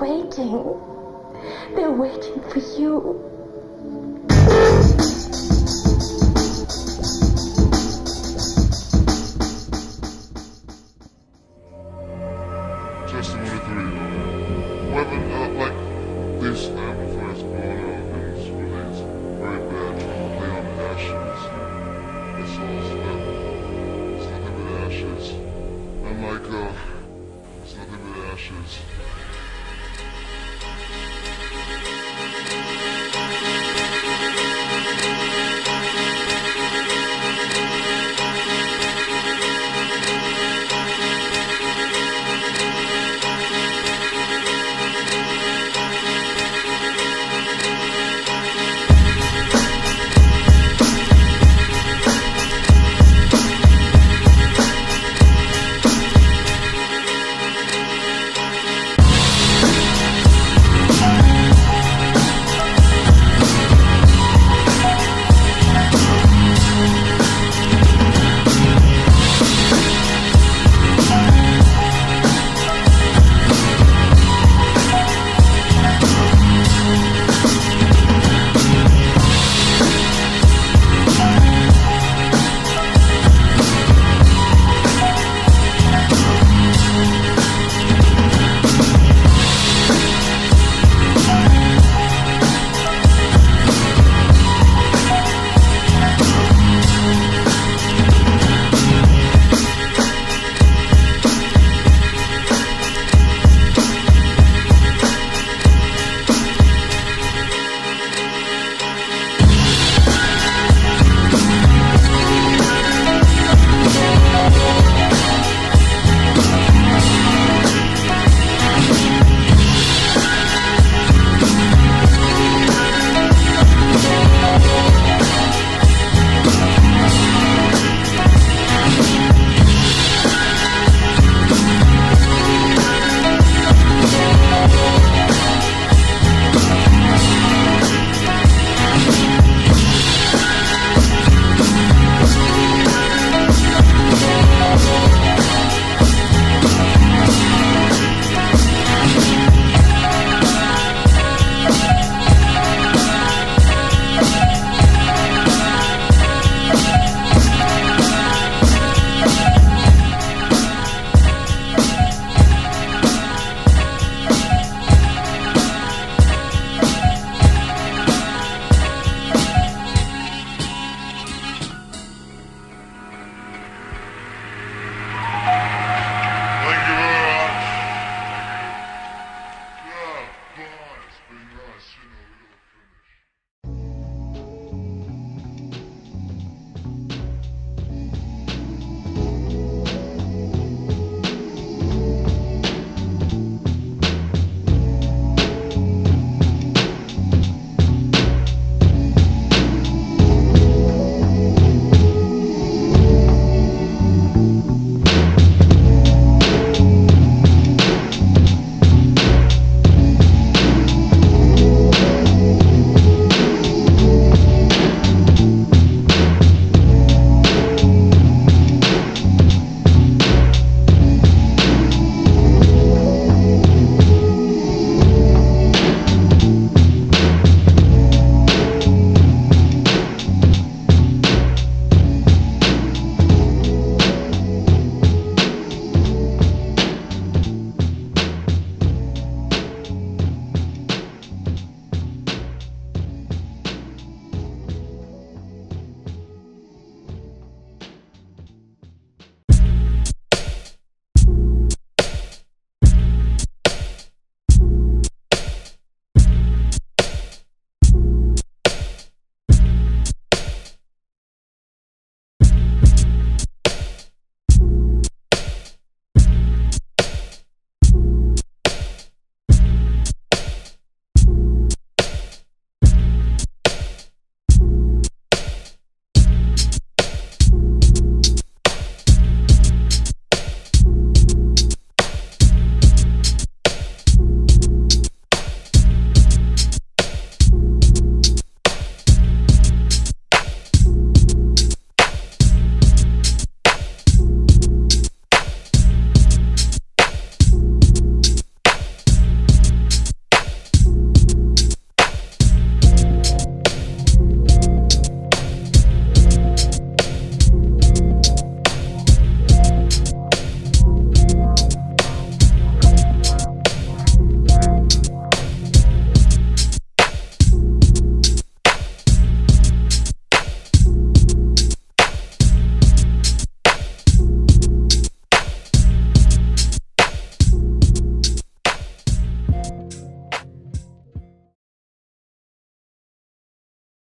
waiting. They're waiting for you.